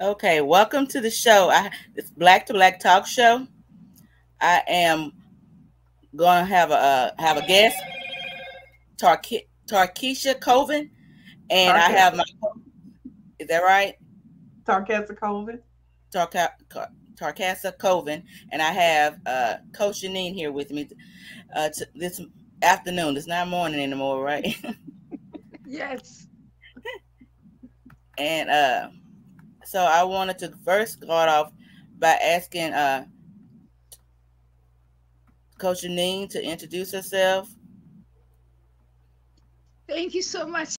Okay, welcome to the show. I it's Black to Black Talk Show. I am going to have a uh, have a guest, Tarke- Tarkesha Colvin, and I have my. Is that right? Tarkessa Colvin. Tarka, Tarkessa Colvin, and I have uh, Coach Janine here with me uh, t- this afternoon. It's not morning anymore, right? yes. and uh, so I wanted to first start off by asking uh, Coach Janine to introduce herself. Thank you so much.